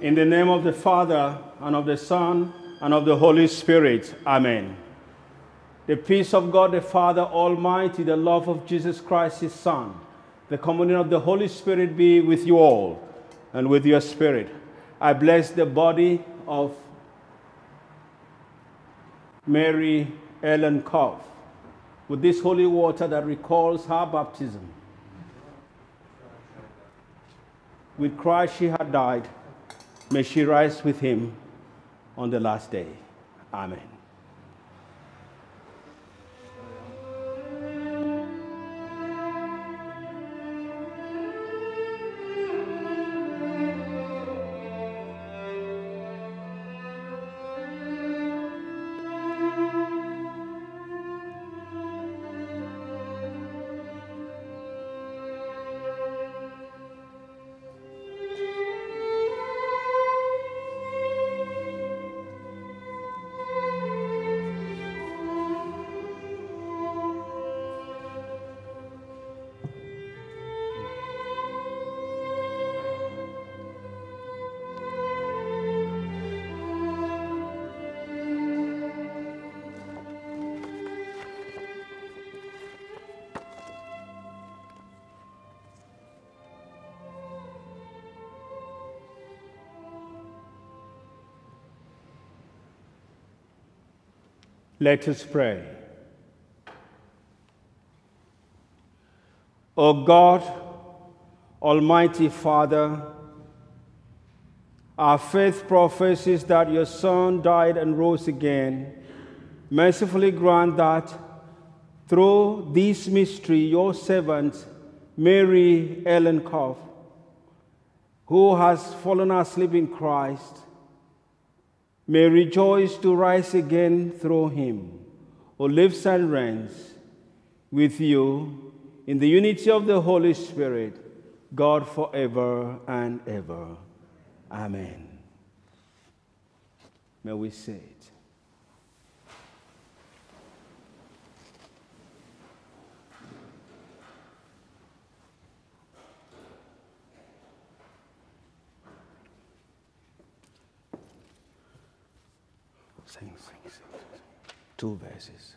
In the name of the Father, and of the Son, and of the Holy Spirit. Amen. The peace of God the Father Almighty, the love of Jesus Christ, his Son, the communion of the Holy Spirit be with you all and with your spirit. I bless the body of Mary Ellen Cuffe with this holy water that recalls her baptism. With Christ she had died. May she rise with him on the last day. Amen. Let us pray. O God, Almighty Father, our faith professes that your Son died and rose again. Mercifully grant that through this mystery, your servant, Mary Ellen Cuffe, who has fallen asleep in Christ, may rejoice to rise again through him, who lives and reigns with you in the unity of the Holy Spirit, God forever and ever. Amen. May we say Two verses.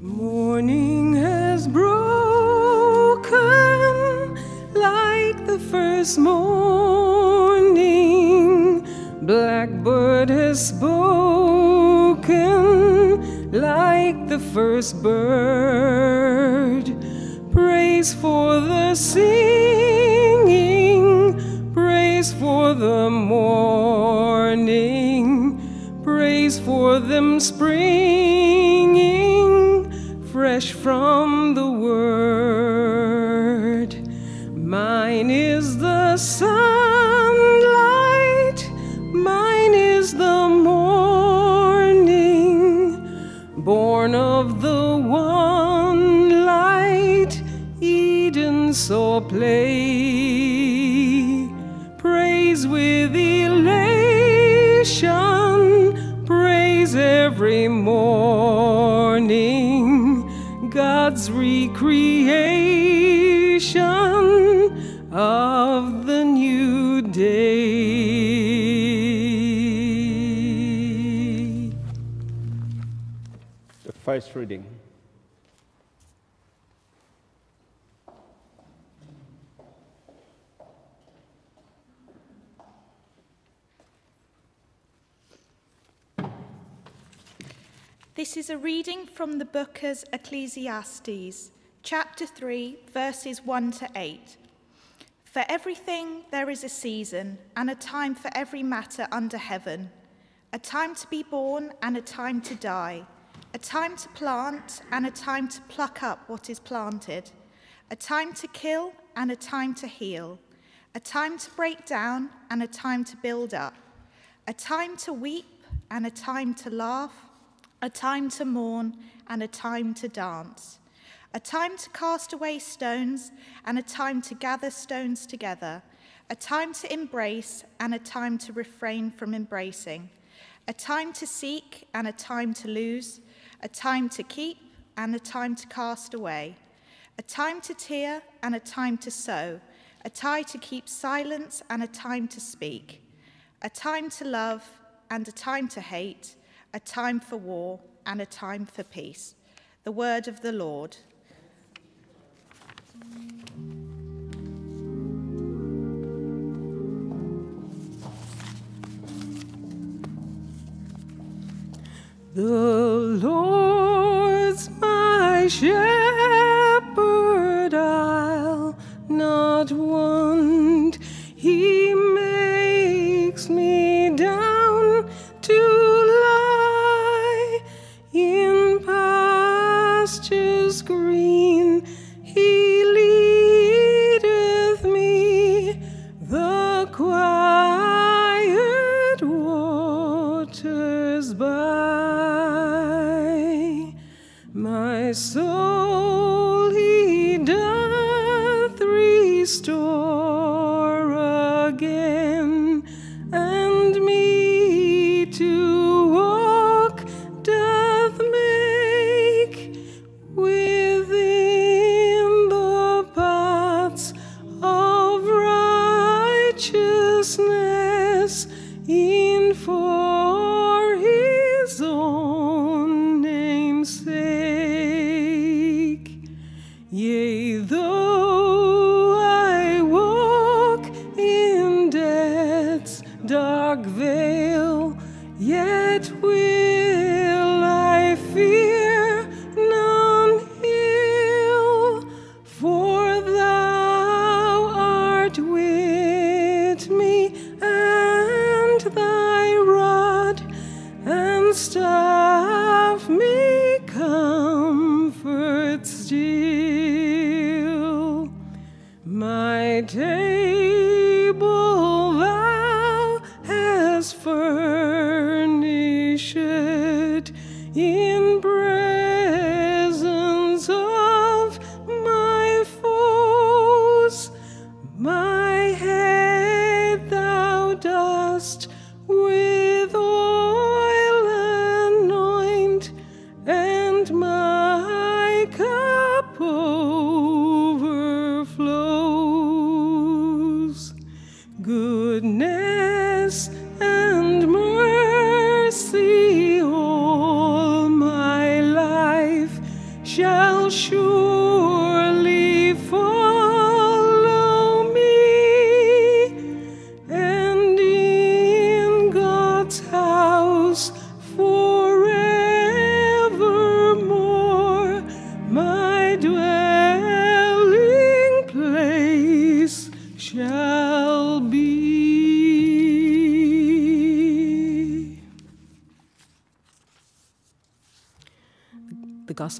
Morning has broken like the first morning. Blackbird has spoken like the first bird. Praise for the singing, praise for the morning, praise for them springing fresh from play. Praise with elation, praise every morning, God's recreation of the new day. The first reading. This is a from the book of Ecclesiastes, chapter 3, verses 1 to 8. For everything there is a season, and a time for every matter under heaven, a time to be born and a time to die, a time to plant and a time to pluck up what is planted, a time to kill and a time to heal, a time to break down and a time to build up, a time to weep and a time to laugh, a time to mourn and a time to dance, a time to cast away stones and a time to gather stones together, a time to embrace and a time to refrain from embracing, a time to seek and a time to lose, a time to keep and a time to cast away, a time to tear and a time to sow, a time to keep silence and a time to speak, a time to love and a time to hate, a time for war and a time for peace. The word of the Lord. The Lord's my shepherd, I'll not want.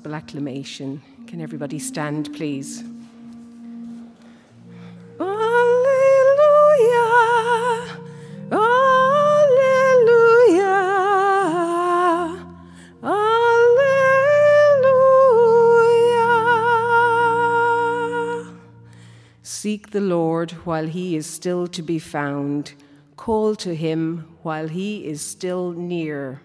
Gospel Acclamation. Can everybody stand, please? Seek the Lord while he is still to be found. Call to him while he is still near.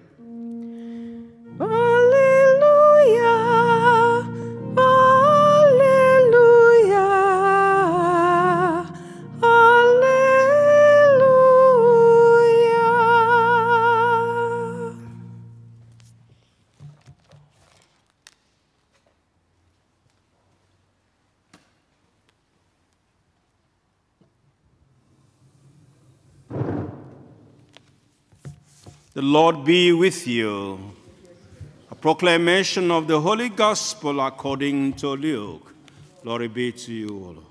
Lord be with you. A proclamation of the Holy Gospel according to Luke. Glory be to you, O Lord.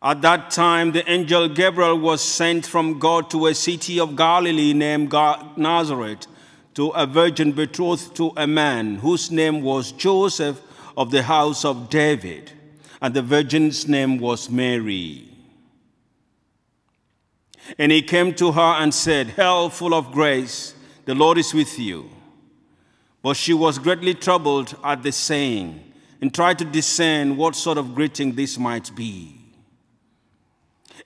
At that time, the angel Gabriel was sent from God to a city of Galilee named Nazareth to a virgin betrothed to a man whose name was Joseph of the house of David, and the virgin's name was Mary. And he came to her and said, Hail, full of grace, the Lord is with you. But she was greatly troubled at the saying and tried to discern what sort of greeting this might be.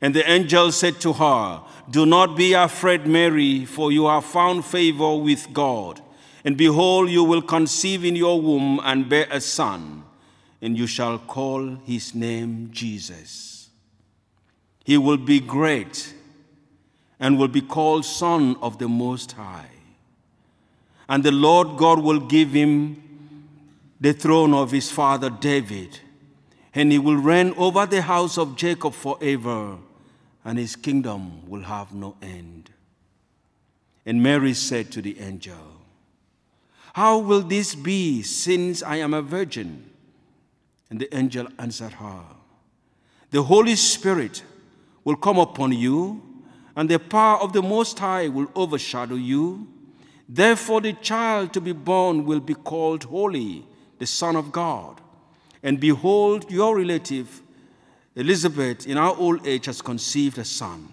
And the angel said to her, Do not be afraid, Mary, for you have found favor with God. And behold, you will conceive in your womb and bear a son, and you shall call his name Jesus. He will be great and will be called Son of the Most High. And the Lord God will give him the throne of his father David, and he will reign over the house of Jacob forever and his kingdom will have no end. And Mary said to the angel, How will this be since I am a virgin? And the angel answered her, The Holy Spirit will come upon you, and the power of the Most High will overshadow you. Therefore, the child to be born will be called Holy, the Son of God. And behold, your relative Elizabeth, in our old age, has conceived a son.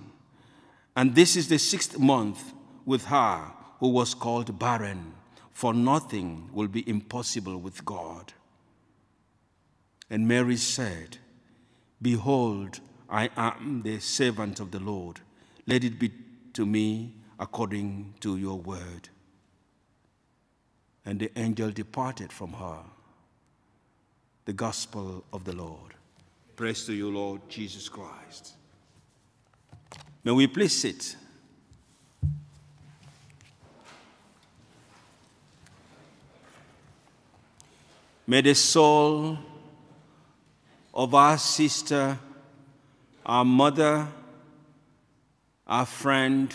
And this is the sixth month with her who was called barren, for nothing will be impossible with God. And Mary said, Behold, I am the servant of the Lord. Let it be to me according to your word. And the angel departed from her. The gospel of the Lord. Praise to you, Lord Jesus Christ. May we please sit. May the soul of our sister, our mother, our friend,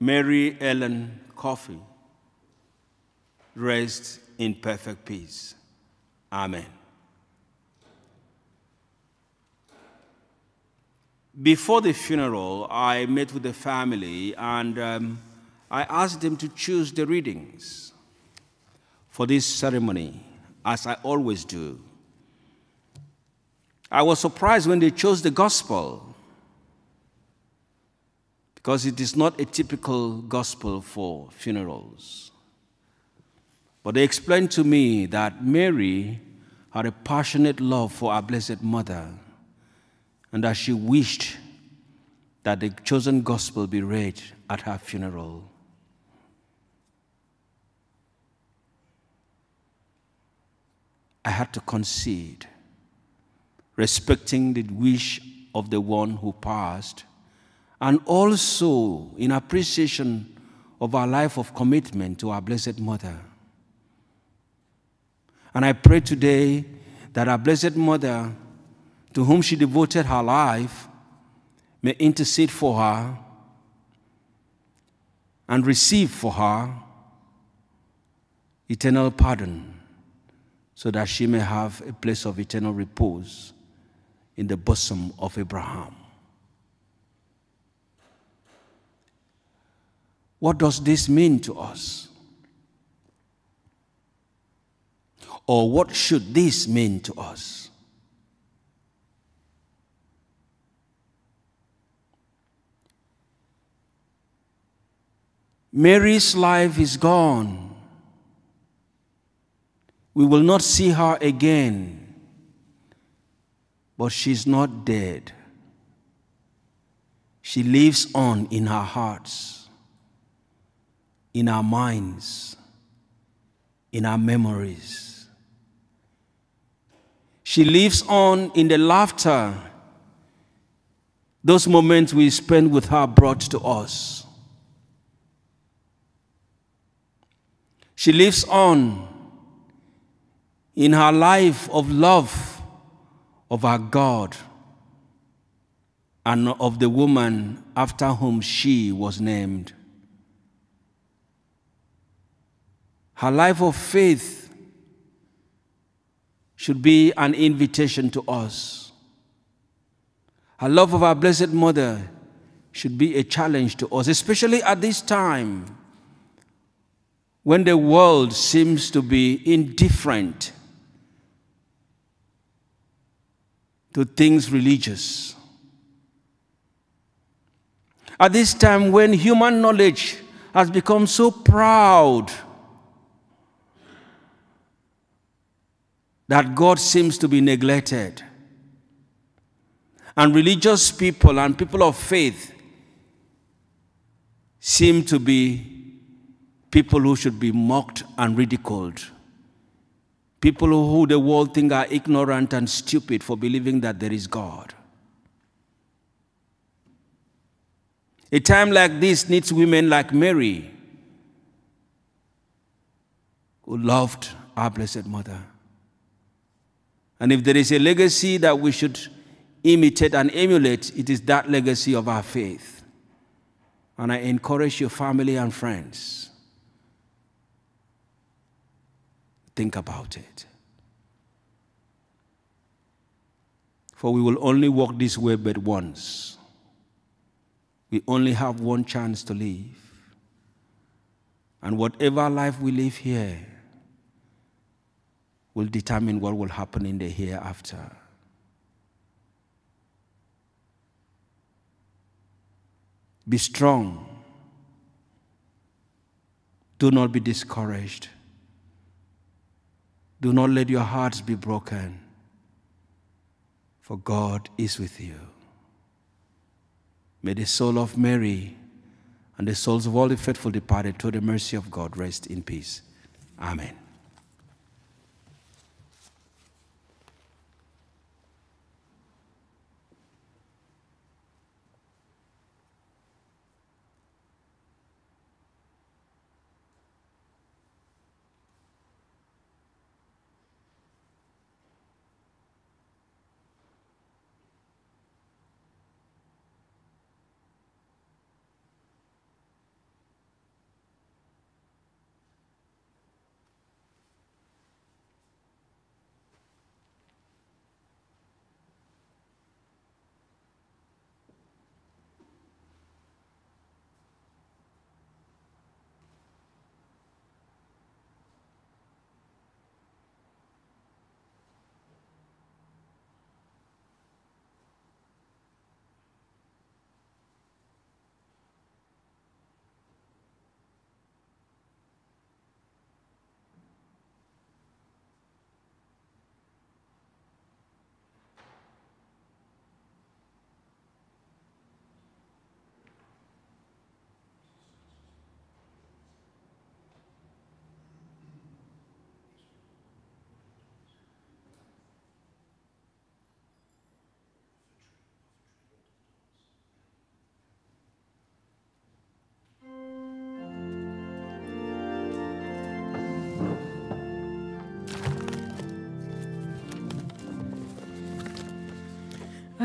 Mary Ellen Coffey, rest in perfect peace. Amen. Before the funeral, I met with the family and um, I asked them to choose the readings for this ceremony, as I always do. I was surprised when they chose the gospel because it is not a typical gospel for funerals. But they explained to me that Mary had a passionate love for our Blessed Mother and that she wished that the chosen gospel be read at her funeral. I had to concede, respecting the wish of the one who passed, and also in appreciation of our life of commitment to our Blessed Mother. And I pray today that our Blessed Mother, to whom she devoted her life, may intercede for her and receive for her eternal pardon so that she may have a place of eternal repose in the bosom of Abraham. What does this mean to us? Or what should this mean to us? Mary's life is gone. We will not see her again, but she's not dead. She lives on in our hearts, in our minds, in our memories. She lives on in the laughter those moments we spend with her brought to us. She lives on in her life of love of our God and of the woman after whom she was named. Her life of faith should be an invitation to us. Her love of our Blessed Mother should be a challenge to us, especially at this time when the world seems to be indifferent to things religious. At this time when human knowledge has become so proud that God seems to be neglected. And religious people and people of faith seem to be people who should be mocked and ridiculed. People who the world think are ignorant and stupid for believing that there is God. A time like this needs women like Mary, who loved our Blessed Mother. And if there is a legacy that we should imitate and emulate, it is that legacy of our faith. And I encourage your family and friends. Think about it. For we will only walk this way but once. We only have one chance to live. And whatever life we live here will determine what will happen in the hereafter. Be strong. Do not be discouraged. Do not let your hearts be broken, for God is with you. May the soul of Mary and the souls of all the faithful departed to the mercy of God rest in peace. Amen.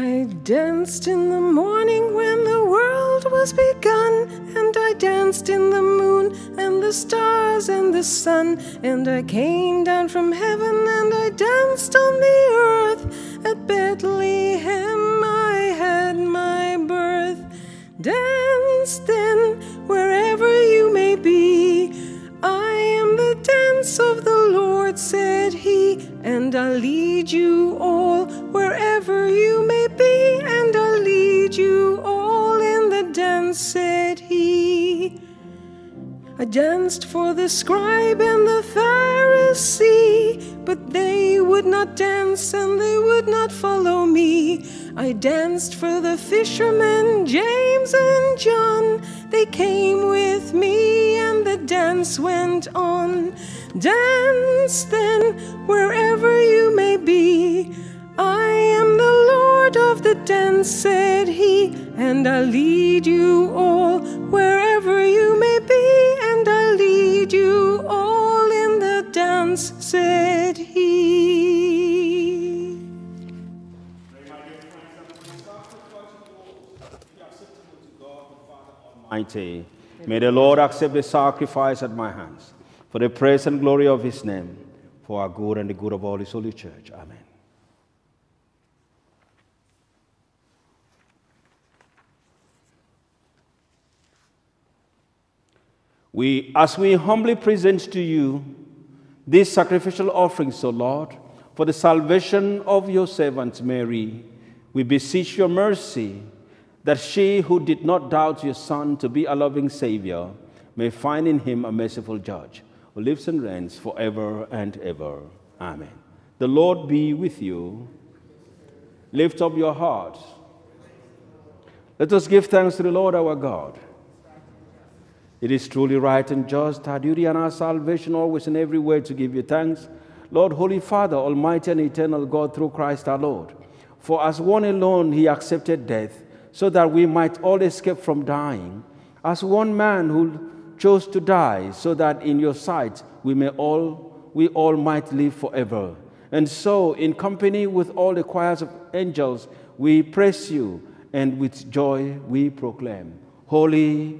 I danced in the morning when the world was begun, and I danced in the moon and the stars and the sun, and I came down from heaven and I danced on the earth. At Bethlehem danced for the scribe and the Pharisee, but they would not dance and they would not follow me. I danced for the fishermen, James and John. They came with me and the dance went on. Dance then, wherever you may be. I am the Lord of the dance, said he, and I'll lead you all wherever you may dance, said he. Almighty. May the Lord accept the sacrifice at my hands for the praise and glory of his name, for our good and the good of all his holy church. Amen. We, as we humbly present to you these sacrificial offerings, O Lord, for the salvation of your servant Mary, we beseech your mercy that she who did not doubt your Son to be a loving Savior may find in him a merciful judge who lives and reigns forever and ever. Amen. The Lord be with you. Lift up your hearts. Let us give thanks to the Lord our God. It is truly right and just, our duty and our salvation, always and every way to give you thanks. Lord, Holy Father, Almighty and eternal God, through Christ our Lord. For as one alone he accepted death, so that we might all escape from dying. As one man who chose to die, so that in your sight we may all we all might live forever. And so, in company with all the choirs of angels, we praise you, and with joy we proclaim, Holy,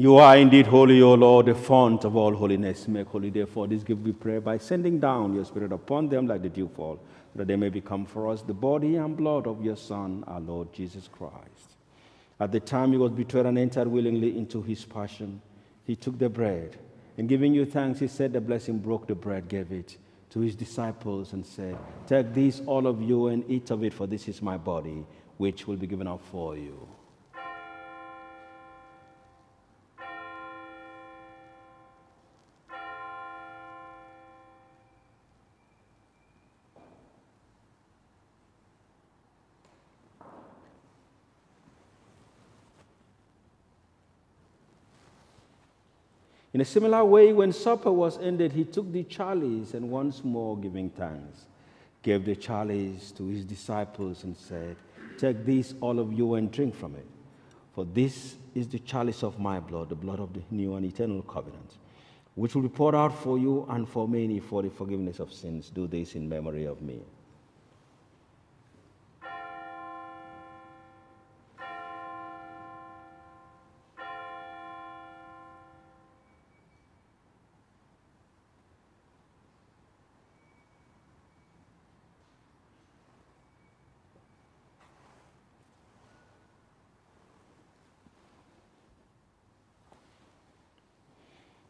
You are indeed holy, O Lord, the font of all holiness. Make holy, therefore, this gift we pray by sending down your Spirit upon them like the dewfall, that they may become for us the body and blood of your Son, our Lord Jesus Christ. At the time he was betrayed and entered willingly into his passion, he took the bread, and giving you thanks, he said the blessing, broke the bread, gave it to his disciples, and said, Take this, all of you, and eat of it, for this is my body, which will be given up for you. In a similar way, when supper was ended, he took the chalice and once more giving thanks, gave the chalice to his disciples and said, Take this, all of you, and drink from it. For this is the chalice of my blood, the blood of the new and eternal covenant, which will be poured out for you and for many for the forgiveness of sins. Do this in memory of me.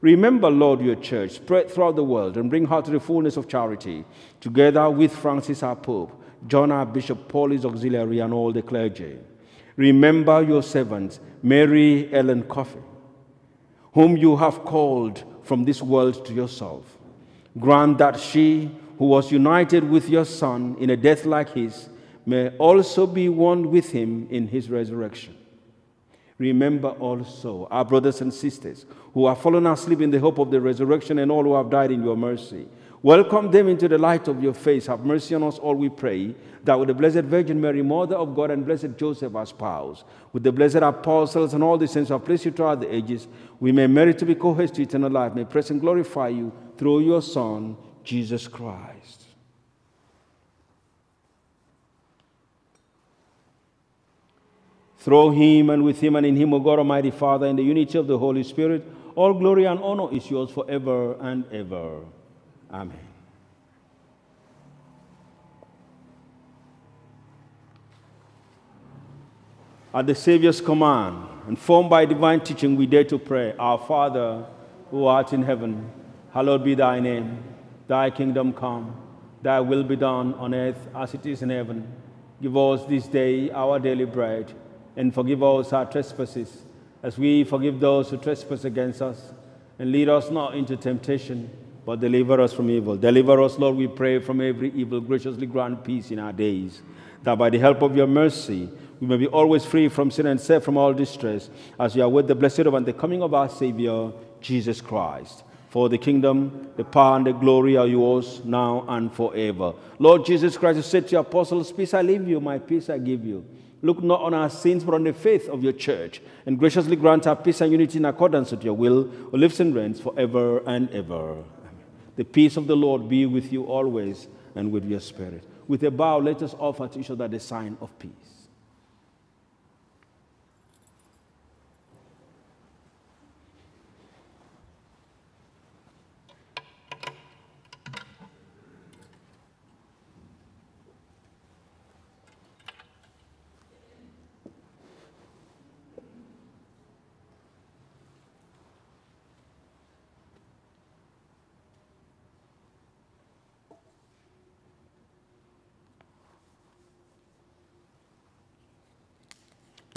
Remember, Lord, your church spread throughout the world and bring her to the fullness of charity, together with Francis our Pope, John our Bishop, Paul his auxiliary, and all the clergy. Remember your servants, Mary Ellen Cuffe, whom you have called from this world to yourself. Grant that she, who was united with your Son in a death like his, may also be one with him in his resurrection. Remember also our brothers and sisters who have fallen asleep in the hope of the resurrection and all who have died in your mercy. Welcome them into the light of your face. Have mercy on us all, we pray, that with the Blessed Virgin Mary, Mother of God, and Blessed Joseph, our spouse, with the blessed apostles and all the saints who have placed you throughout the ages, we may merit to be co heirs to eternal life. May praise and glorify you through your Son, Jesus Christ. Through him and with him and in him, O God Almighty Father, in the unity of the Holy Spirit, all glory and honor is yours forever and ever. Amen. At the Savior's command, and formed by divine teaching, we dare to pray Our Father, who art in heaven, hallowed be thy name. Thy kingdom come, thy will be done on earth as it is in heaven. Give us this day our daily bread, and forgive us our trespasses, as we forgive those who trespass against us. And lead us not into temptation but deliver us from evil. Deliver us, Lord, we pray, from every evil. Graciously grant peace in our days, that by the help of your mercy, we may be always free from sin and safe from all distress, as we are with the blessed of and the coming of our Savior, Jesus Christ. For the kingdom, the power, and the glory are yours now and forever. Lord Jesus Christ, you said to your apostles, Peace I leave you, my peace I give you. Look not on our sins, but on the faith of your church, and graciously grant our peace and unity in accordance with your will, who lives and reigns forever and ever. The peace of the Lord be with you always and with your spirit. With a bow, let us offer to each other the sign of peace.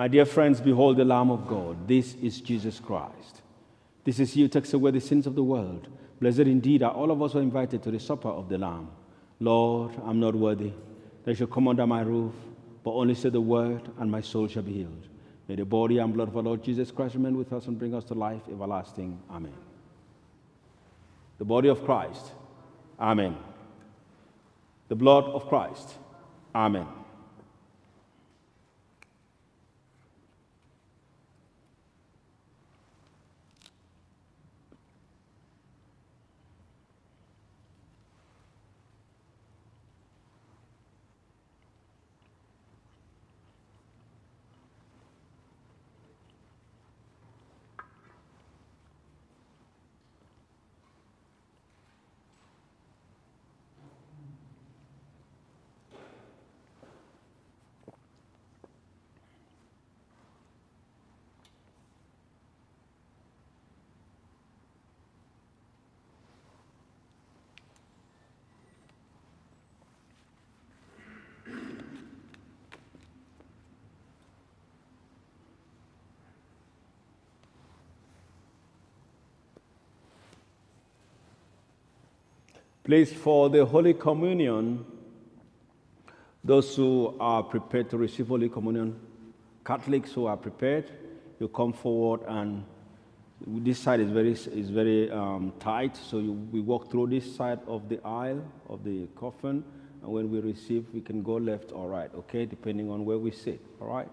My dear friends, behold the Lamb of God. This is Jesus Christ. This is He who takes away the sins of the world. Blessed indeed are all of us who are invited to the supper of the Lamb. Lord, I'm not worthy that you should come under my roof, but only say the word, and my soul shall be healed. May the body and blood of our Lord Jesus Christ remain with us and bring us to life everlasting. Amen. The body of Christ. Amen. The blood of Christ. Amen. Please, for the Holy Communion, those who are prepared to receive Holy Communion, Catholics who are prepared, you come forward and this side is very, is very um, tight, so you, we walk through this side of the aisle of the coffin, and when we receive, we can go left or right, okay, depending on where we sit, all right?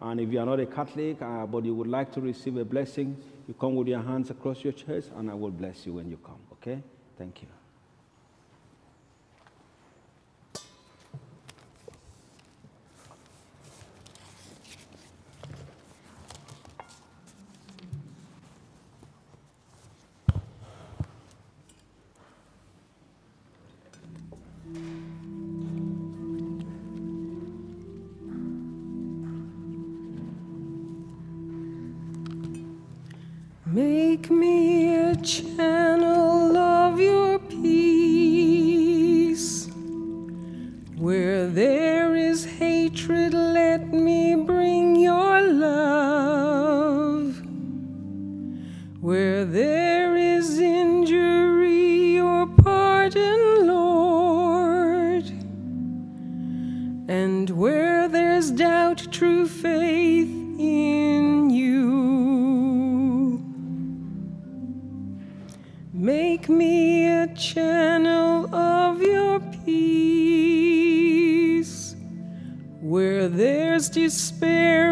And if you are not a Catholic, uh, but you would like to receive a blessing, you come with your hands across your chest, and I will bless you when you come, okay? Thank you. Channel of your peace. Where there's despair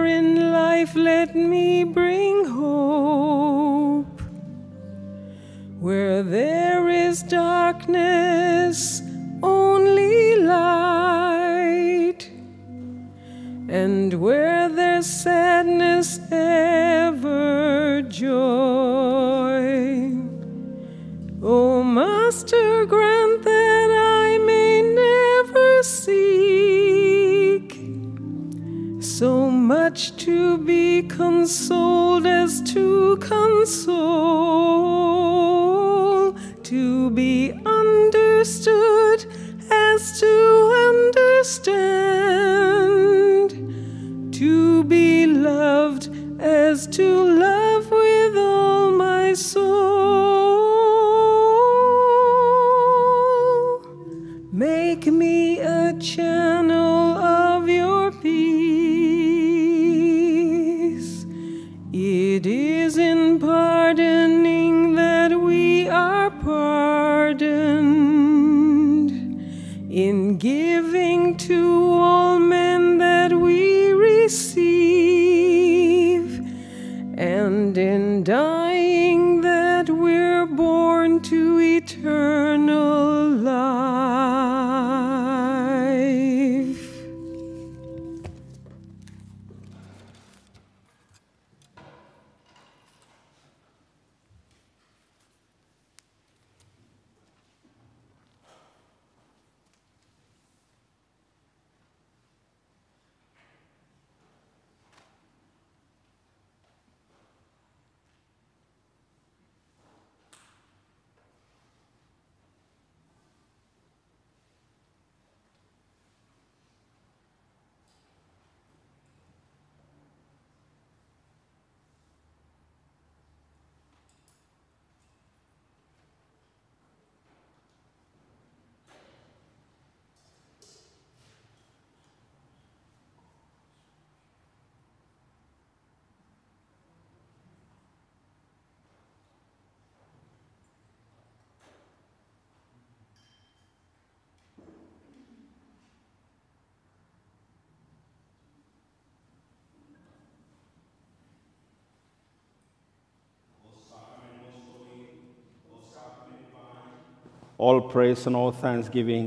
All praise and all thanksgiving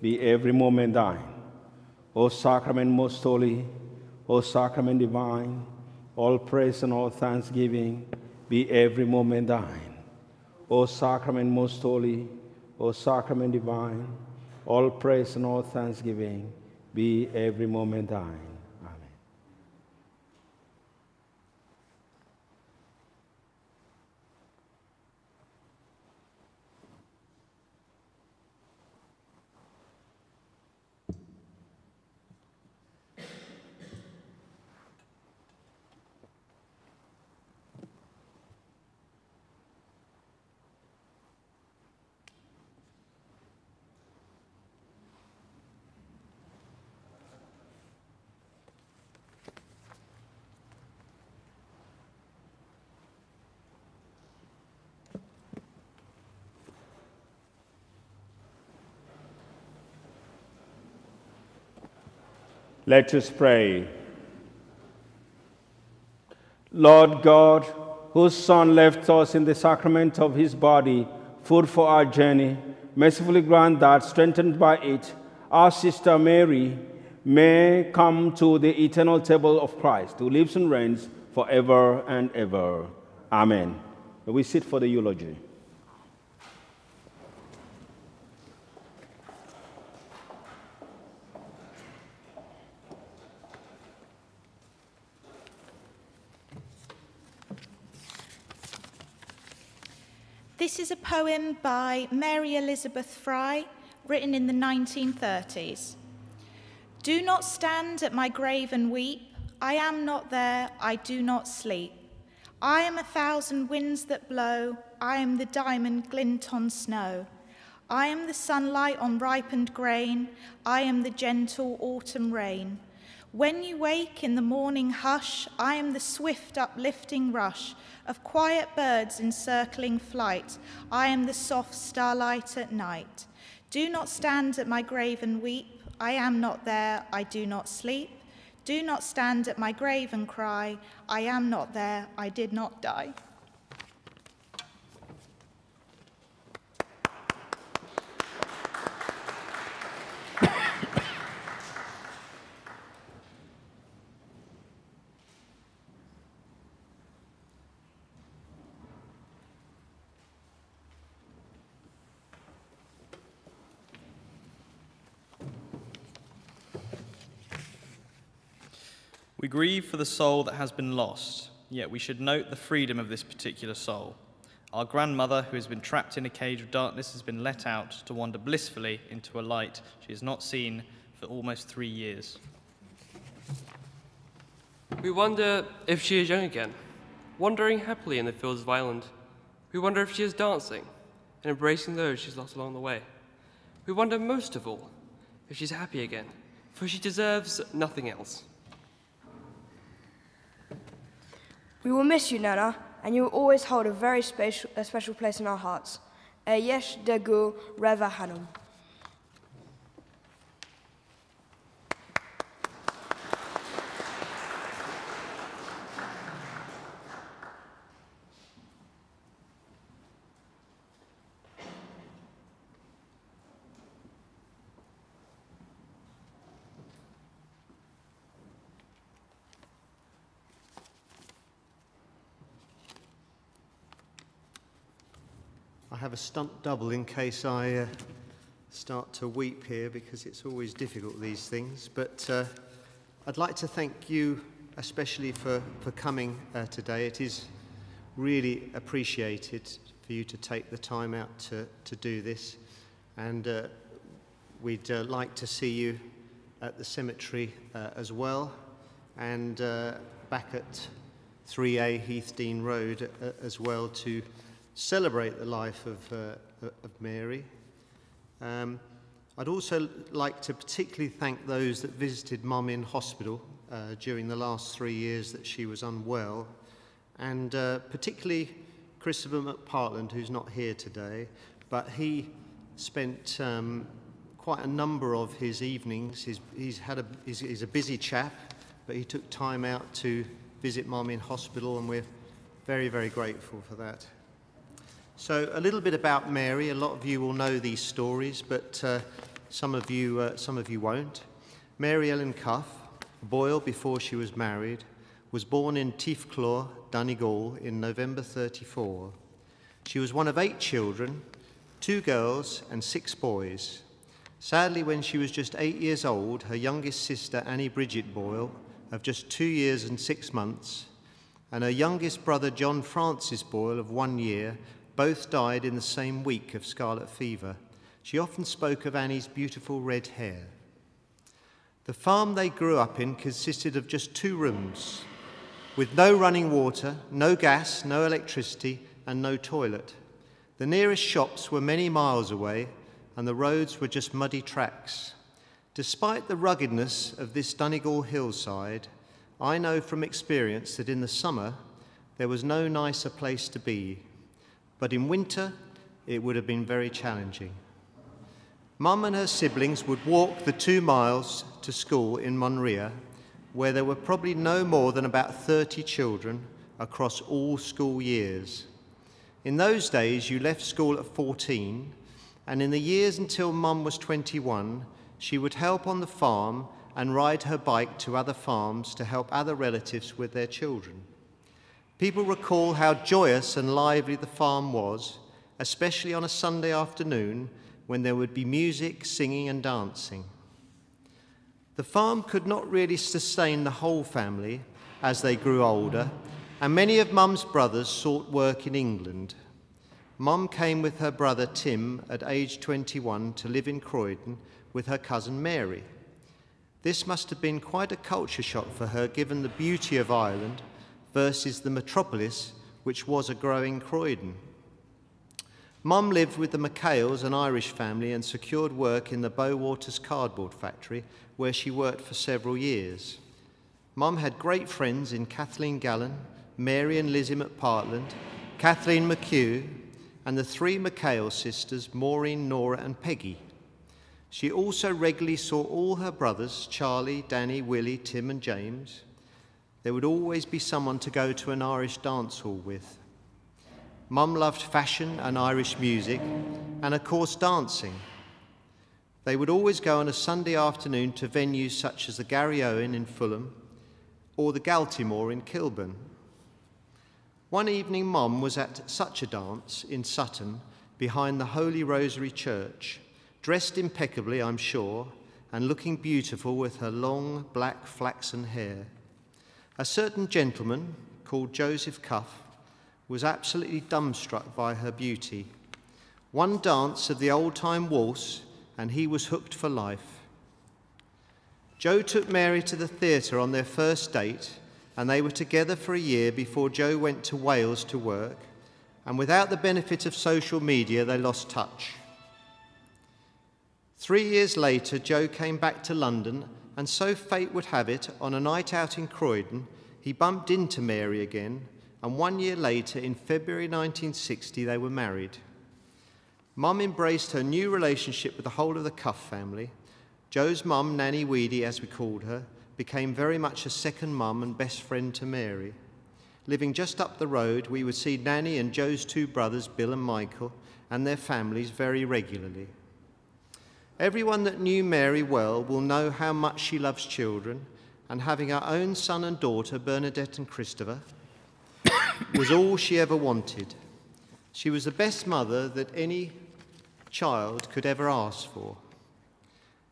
be every moment thine. O sacrament most holy, O sacrament divine, all praise and all thanksgiving be every moment thine. O sacrament most holy, O sacrament divine, all praise and all thanksgiving be every moment thine. Amen. Let us pray. Lord God, whose Son left us in the sacrament of his body, food for our journey, mercifully grant that, strengthened by it, our sister Mary may come to the eternal table of Christ, who lives and reigns forever and ever. Amen. We sit for the eulogy. Poem by Mary Elizabeth Frye, written in the 1930s. Do not stand at my grave and weep. I am not there, I do not sleep. I am a thousand winds that blow. I am the diamond glint on snow. I am the sunlight on ripened grain. I am the gentle autumn rain. When you wake in the morning hush, I am the swift uplifting rush of quiet birds in circling flight. I am the soft starlight at night. Do not stand at my grave and weep. I am not there, I do not sleep. Do not stand at my grave and cry. I am not there, I did not die. Grieve for the soul that has been lost, yet we should note the freedom of this particular soul. Our grandmother, who has been trapped in a cage of darkness, has been let out to wander blissfully into a light she has not seen for almost three years. We wonder if she is young again, wandering happily in the fields of Ireland. We wonder if she is dancing and embracing those she's lost along the way. We wonder most of all if she's happy again, for she deserves nothing else. We will miss you, Nana, and you will always hold a very special, a special place in our hearts. Eyesh Degu Reva Hanum. A stunt double in case I uh, start to weep here because it's always difficult, these things. But uh, I'd like to thank you especially for, for coming uh, today. It is really appreciated for you to take the time out to, to do this. And uh, we'd uh, like to see you at the cemetery uh, as well and uh, back at 3A Heath Road uh, as well to celebrate the life of, uh, of Mary. Um, I'd also like to particularly thank those that visited Mum in hospital uh, during the last three years that she was unwell, and uh, particularly Christopher McPartland, who's not here today, but he spent um, quite a number of his evenings. He's, he's, had a, he's, he's a busy chap, but he took time out to visit Mum in hospital, and we're very, very grateful for that. So, a little bit about Mary. A lot of you will know these stories, but uh, some, of you, uh, some of you won't. Mary Ellen Cuffe, Boyle before she was married, was born in Tiefclaw, Donegal, in November 34. She was one of eight children, two girls and six boys. Sadly, when she was just eight years old, her youngest sister, Annie Bridget Boyle, of just two years and six months, and her youngest brother, John Francis Boyle, of one year, both died in the same week of scarlet fever. She often spoke of Annie's beautiful red hair. The farm they grew up in consisted of just two rooms, with no running water, no gas, no electricity, and no toilet. The nearest shops were many miles away, and the roads were just muddy tracks. Despite the ruggedness of this Donegal hillside, I know from experience that in the summer there was no nicer place to be but in winter it would have been very challenging. Mum and her siblings would walk the two miles to school in Monria, where there were probably no more than about 30 children across all school years. In those days, you left school at 14, and in the years until Mum was 21, she would help on the farm and ride her bike to other farms to help other relatives with their children. People recall how joyous and lively the farm was, especially on a Sunday afternoon when there would be music, singing, and dancing. The farm could not really sustain the whole family as they grew older, and many of Mum's brothers sought work in England. Mum came with her brother Tim at age 21 to live in Croydon with her cousin Mary. This must have been quite a culture shock for her given the beauty of Ireland versus the metropolis, which was a growing Croydon. Mum lived with the McHales, an Irish family, and secured work in the Bowaters cardboard factory, where she worked for several years. Mum had great friends in Kathleen Gallen, Mary and Lizzie McPartland, Kathleen McHugh, and the three McHale sisters, Maureen, Nora, and Peggy. She also regularly saw all her brothers, Charlie, Danny, Willie, Tim, and James there would always be someone to go to an Irish dance hall with. Mum loved fashion and Irish music, and of course, dancing. They would always go on a Sunday afternoon to venues such as the Garryowen in Fulham or the Galtymore in Kilburn. One evening, Mum was at such a dance in Sutton behind the Holy Rosary Church, dressed impeccably, I'm sure, and looking beautiful with her long black flaxen hair. A certain gentleman called Joseph Cuffe was absolutely dumbstruck by her beauty. One dance of the old time waltz, and he was hooked for life. Joe took Mary to the theatre on their first date, and they were together for a year before Joe went to Wales to work, and without the benefit of social media, they lost touch. Three years later, Joe came back to London and so fate would have it, on a night out in Croydon, he bumped into Mary again, and one year later, in February 1960, they were married. Mum embraced her new relationship with the whole of the Cuffe family. Joe's mum, Nanny Weedy, as we called her, became very much a second mum and best friend to Mary. Living just up the road, we would see Nanny and Joe's two brothers, Bill and Michael, and their families very regularly. Everyone that knew Mary well will know how much she loves children, and having her own son and daughter, Bernadette and Christopher, was all she ever wanted. She was the best mother that any child could ever ask for.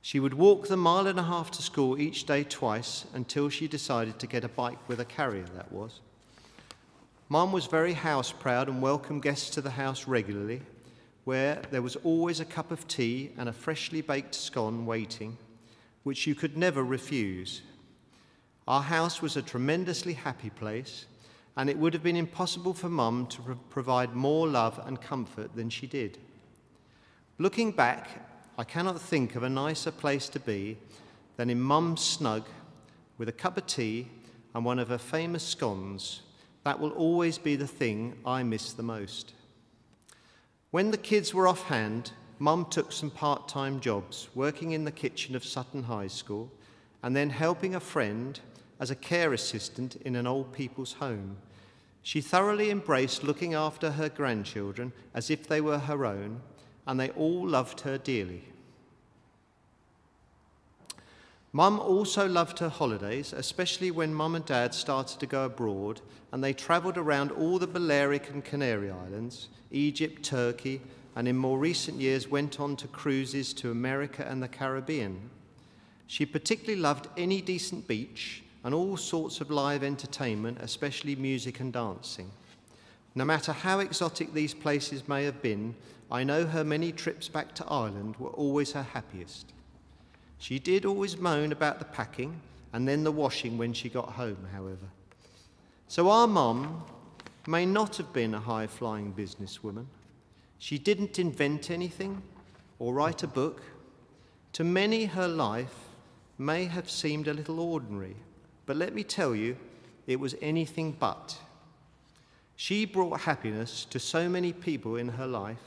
She would walk the mile and a half to school each day twice until she decided to get a bike with a carrier, that was. Mum was very house proud and welcomed guests to the house regularly, where there was always a cup of tea and a freshly baked scone waiting, which you could never refuse. Our house was a tremendously happy place, and it would have been impossible for Mum to pro- provide more love and comfort than she did. Looking back, I cannot think of a nicer place to be than in Mum's snug with a cup of tea and one of her famous scones. That will always be the thing I miss the most. When the kids were offhand, Mum took some part time jobs, working in the kitchen of Sutton High School and then helping a friend as a care assistant in an old people's home. She thoroughly embraced looking after her grandchildren as if they were her own, and they all loved her dearly. Mum also loved her holidays, especially when Mum and Dad started to go abroad and they travelled around all the Balearic and Canary Islands, Egypt, Turkey, and in more recent years went on to cruises to America and the Caribbean. She particularly loved any decent beach and all sorts of live entertainment, especially music and dancing. No matter how exotic these places may have been, I know her many trips back to Ireland were always her happiest. She did always moan about the packing and then the washing when she got home, however. So our mum may not have been a high flying businesswoman. She didn't invent anything or write a book. To many, her life may have seemed a little ordinary, but let me tell you, it was anything but. She brought happiness to so many people in her life.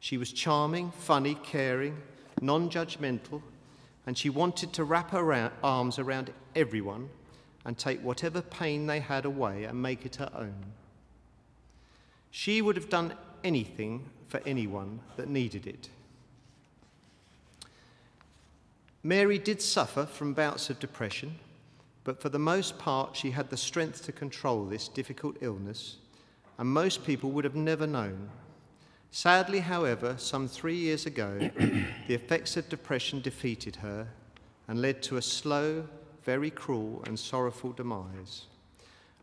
She was charming, funny, caring, non judgmental, and she wanted to wrap her arms around everyone and take whatever pain they had away and make it her own. She would have done anything for anyone that needed it. Mary did suffer from bouts of depression, but for the most part, she had the strength to control this difficult illness, and most people would have never known. Sadly, however, some three years ago, the effects of depression defeated her and led to a slow, very cruel, and sorrowful demise.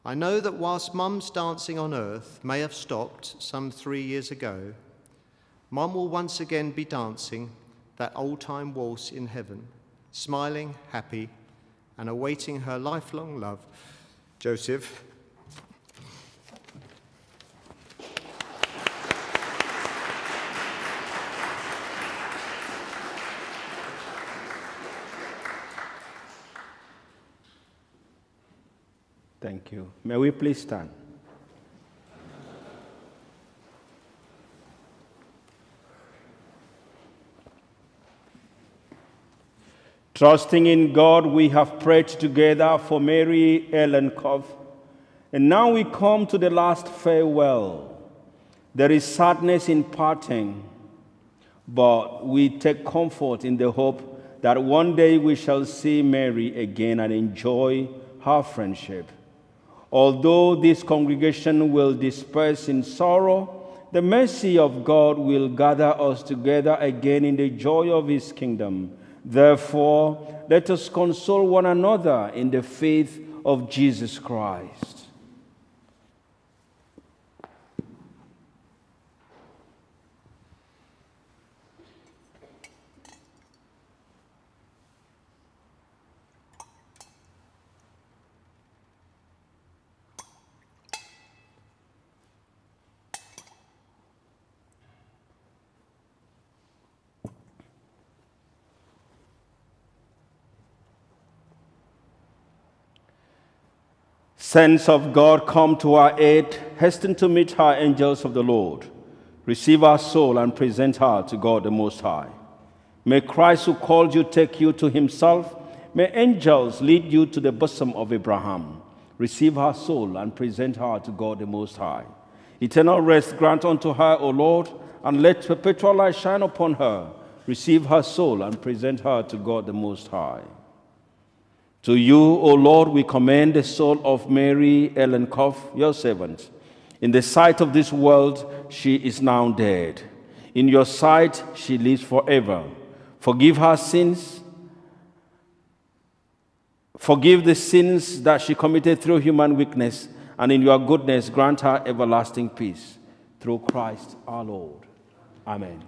I know that whilst Mum's dancing on earth may have stopped some three years ago, Mum will once again be dancing that old time waltz in heaven, smiling, happy, and awaiting her lifelong love. Joseph. Thank you. May we please stand? Trusting in God, we have prayed together for Mary Ellen Cuffe. And now we come to the last farewell. There is sadness in parting, but we take comfort in the hope that one day we shall see Mary again and enjoy her friendship. Although this congregation will disperse in sorrow, the mercy of God will gather us together again in the joy of his kingdom. Therefore, let us console one another in the faith of Jesus Christ. Saints of God, come to our aid. Hasten to meet her, angels of the Lord. Receive our soul and present her to God the Most High. May Christ, who called you, take you to himself. May angels lead you to the bosom of Abraham. Receive her soul and present her to God the Most High. Eternal rest grant unto her, O Lord, and let perpetual light shine upon her. Receive her soul and present her to God the Most High. To you, O Lord, we commend the soul of Mary Ellen Cuffe, your servant. In the sight of this world, she is now dead. In your sight, she lives forever. Forgive her sins. Forgive the sins that she committed through human weakness, and in your goodness, grant her everlasting peace. Through Christ our Lord. Amen.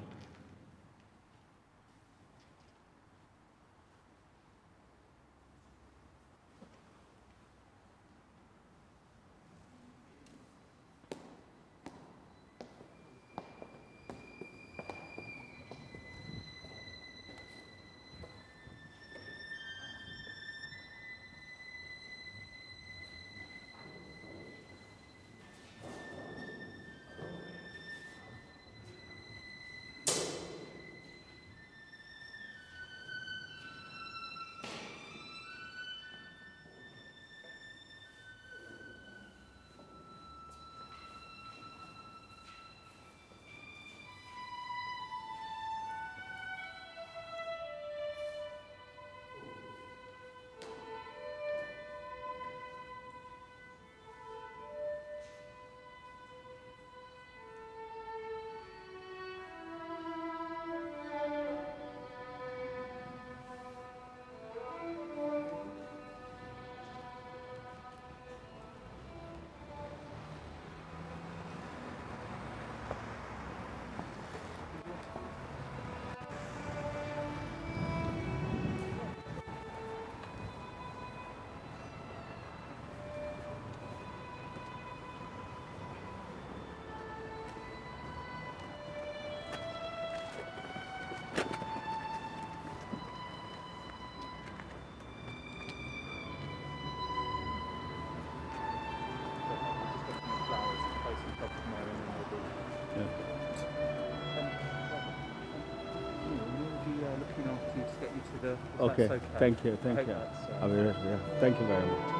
Okay. Thank you. Thank you. I will, yeah. Thank you very much.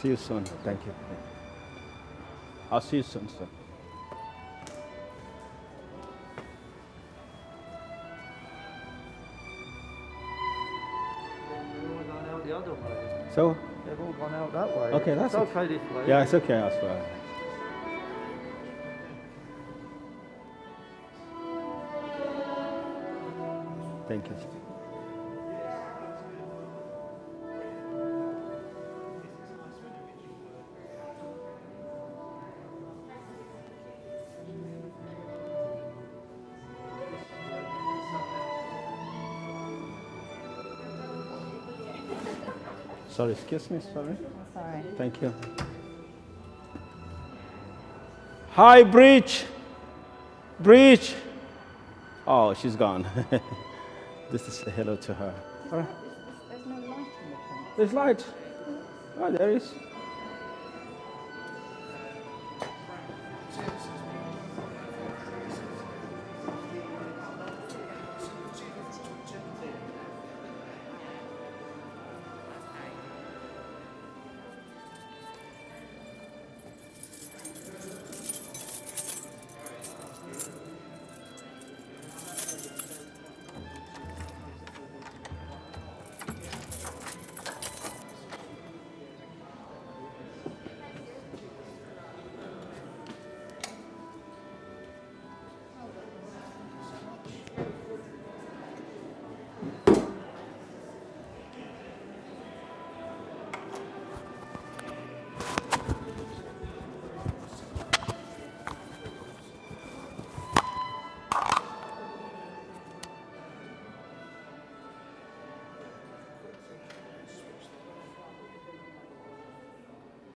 See you soon. Thank you. I'll see you soon, sir. the other way. So, They've all gone out that way. Okay, that's it's okay. okay this way. yeah, it's okay as Thank you. Sorry, excuse me, sorry. Sorry. Thank you. Hi, Breach. Breach. Oh, she's gone. Just is a hello to her. There's no light in the tent. There's light. Oh, there is.